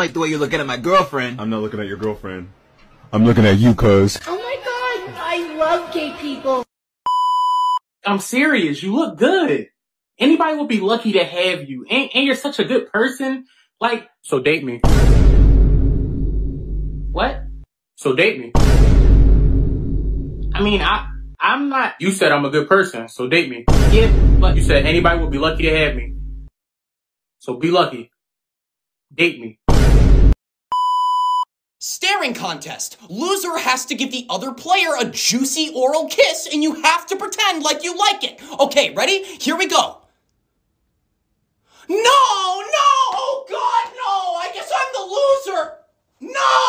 like the way you're looking at my girlfriend. I'm not looking at your girlfriend. I'm looking at you, cuz. Oh my god, I love gay people. I'm serious. You look good. Anybody would be lucky to have you. And, and you're such a good person. Like, so date me. What? So date me. I mean, I, I'm not, you said I'm a good person, so date me. Yeah, but you said anybody would be lucky to have me. So be lucky. Date me. Staring contest. Loser has to give the other player a juicy oral kiss and you have to pretend like you like it. Okay, ready? Here we go. No, no, oh god, no! I guess I'm the loser! No!